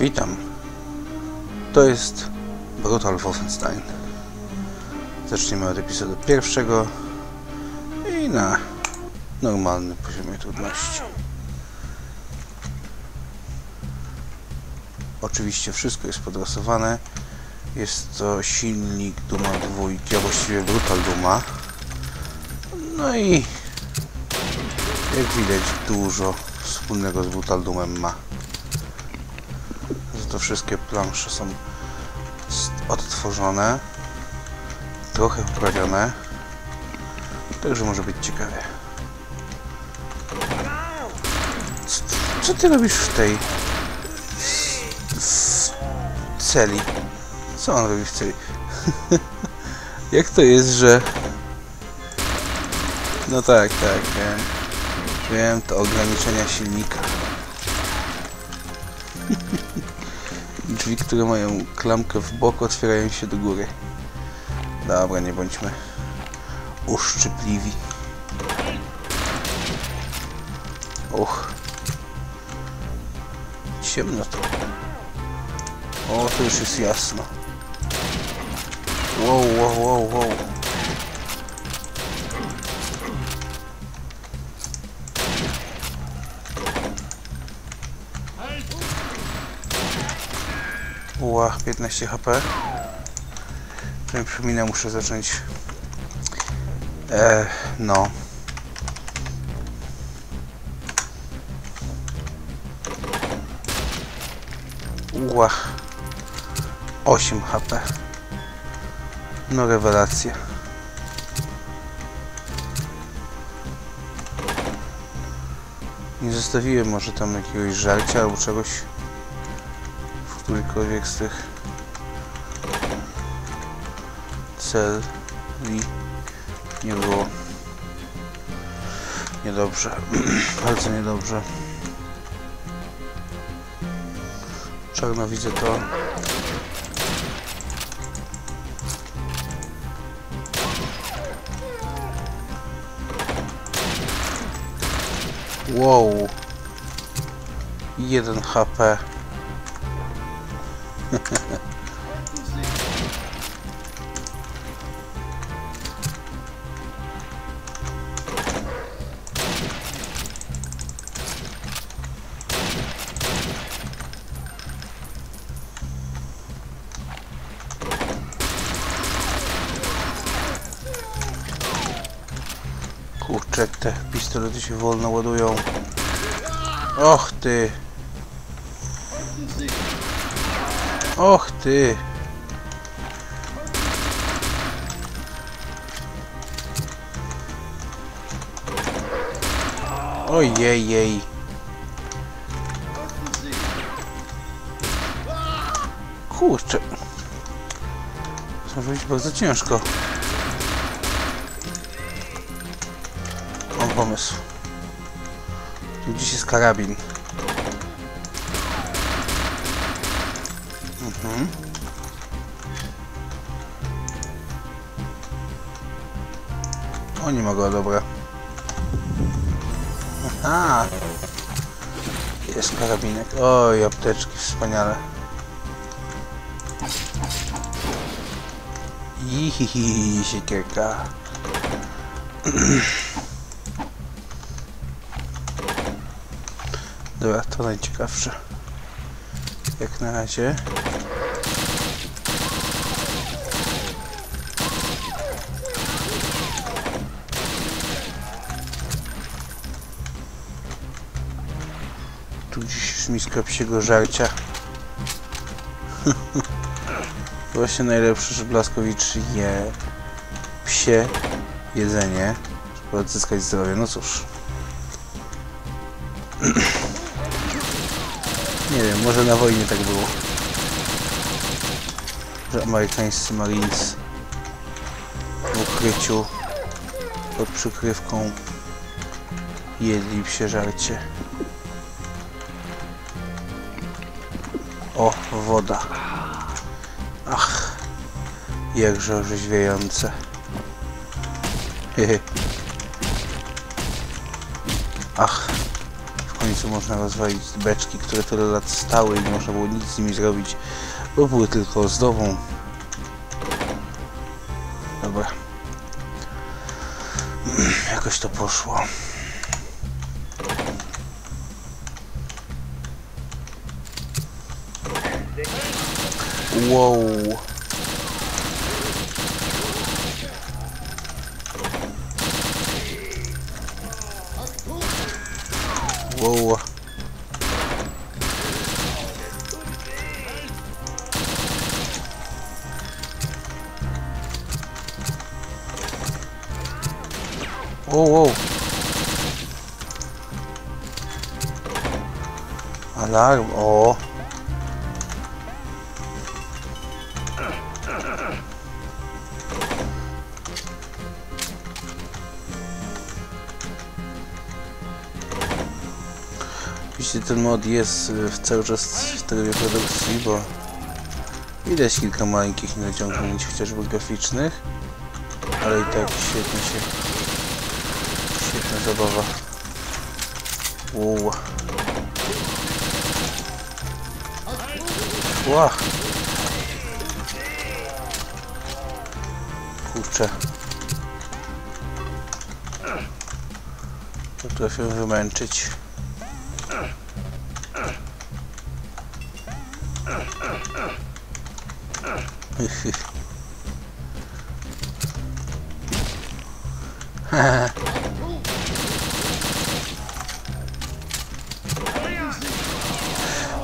Witam. To jest Brutal Wolfenstein. Zaczniemy od epizodu pierwszego i na normalnym poziomie trudności. Oczywiście wszystko jest podrasowane. Jest to silnik Duma 2, a właściwie Brutal Duma. No i jak widać dużo wspólnego z Brutal Dumem ma. To wszystkie plansze są odtworzone, trochę poprawione, także może być ciekawie. Co, co ty robisz w tej celi? Co on robi w celi? Jak to jest, że... No tak, tak, wiem. Wiem, to ograniczenia silnika. Drzwi, które mają klamkę w bok, otwierają się do góry. Dobra, nie bądźmy uszczypliwi. Uch. Ciemno to. O, to już jest jasno. Wow, wow, wow, wow. Ła, 15 HP. To mi przypomina, muszę zacząć. E, no. Ła. 8 HP. No rewelacja. Nie zostawiłem może tam jakiegoś żarcia albo czegoś w którejkolwiek z tych celi nie było. Niedobrze. Bardzo niedobrze. Czarno widzę to. Wow. 1 HP. Kurczę, te pistolety się wolno ładują. Och ty. Och ty. Ojej, jej. Kurczę. Może być bardzo ciężko. Mam pomysł. Tu gdzieś jest karabin. Mhm. O, nie ma go, dobra. Aha! Jest karabinek. Oj, apteczki, wspaniale. Ihihi, siekierka. Dobra, to najciekawsze. Jak na razie. Miska psiego żarcia. Właśnie najlepsze, że Blaskowicz je psie jedzenie, żeby odzyskać zdrowie. No cóż. Nie wiem, może na wojnie tak było. Że amerykańscy Marines w ukryciu pod przykrywką jedli psie żarcie. O, woda. Ach, jakże orzeźwiające. Ach, w końcu można rozwalić beczki, które tyle lat stały i nie można było nic z nimi zrobić, bo były tylko ozdobą. Dobra. Jakoś to poszło. Wow. Wow. Wow, wow. Alarm, o. ten mod jest y, cały czas w trybie produkcji, bo widać kilka maleńkich niedociągnięć, chociażby graficznych, ale i tak świetnie się świetna zabawa. Wow. Ła. Kurczę. Potrafię wymęczyć.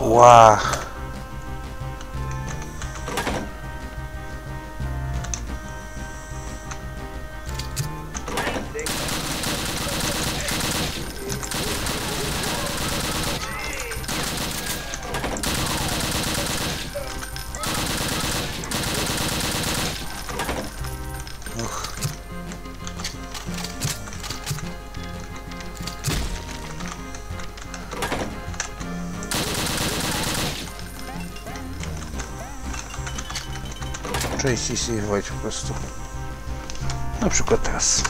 Ła. Częściej save'ować po prostu. Na przykład teraz.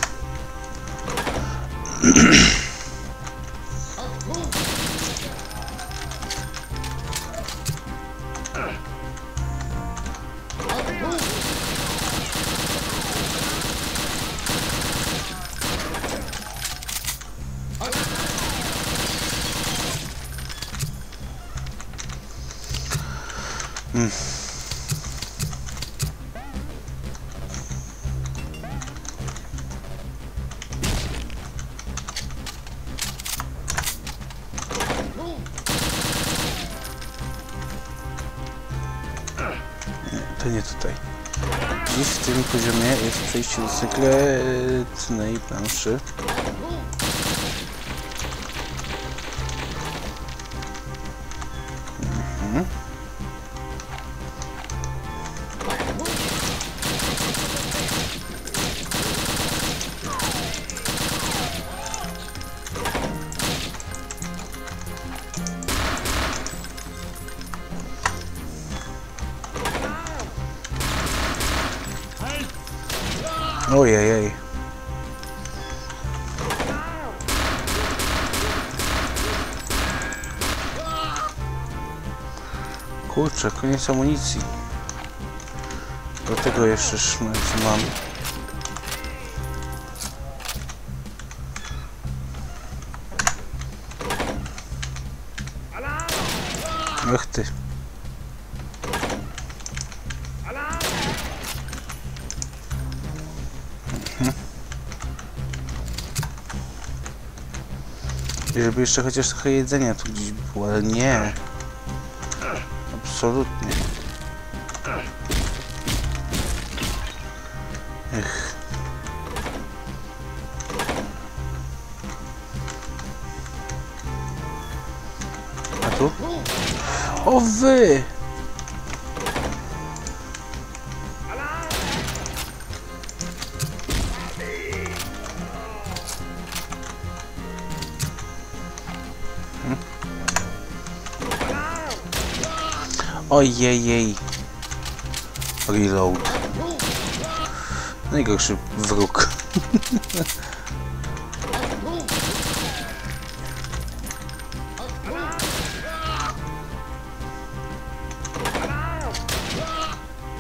Nie tutaj. Dziś w tym poziomie jest przejście do sekretnej planszy. Ojej. Kurczę, koniec amunicji. Do tego jeszcze szmelcu mam. Ach ty. I żeby jeszcze chociaż trochę jedzenia tu gdzieś było, ale nie. Absolutnie. Ech. A tu? O wy! Oh, Ojejej. Reload. Najgorszy wróg.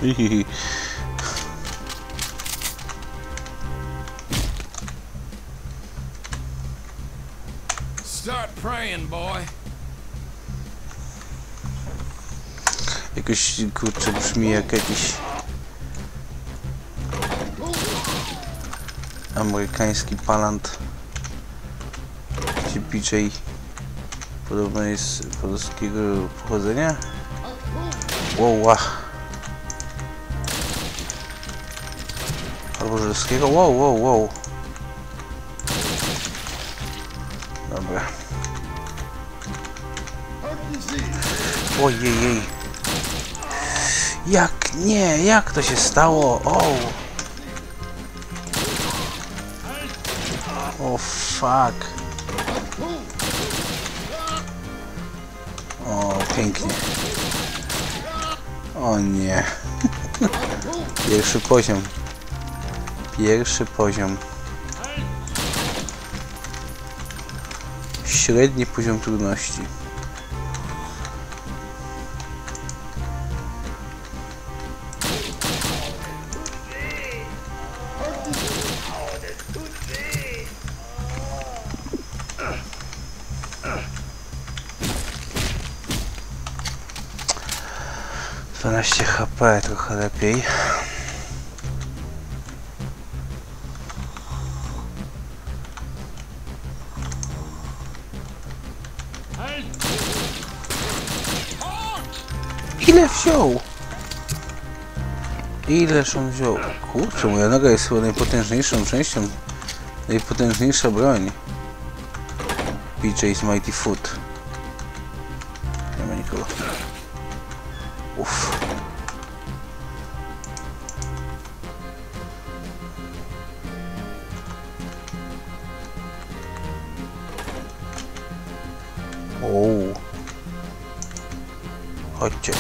Hihihi. Start praying, boy. Jakoś kurczę brzmi jak jakiś amerykański palant. Gdzie BJ podobno jest polskiego pochodzenia? Wow, albo żydowskiego? Wow, wow, wow. Dobra. Ojej jej. Jak? Nie, jak to się stało? O! O fuck. O, pięknie. O nie. Pierwszy poziom. Pierwszy poziom. Średni poziom trudności. Dwanaście HP, trochę lepiej. Ile wziął? Ileż on wziął? Kurczę, moja noga jest chyba najpotężniejszą częścią. Najpotężniejsza broń. BJ's Mighty Foot. O. Chodźcie.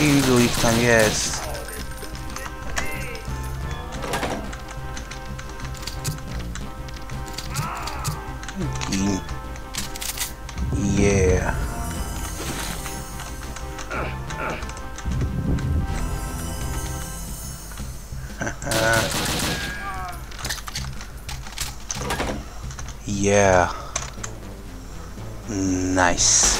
Ilu ich tam jest? Gin. Yeah. Nice.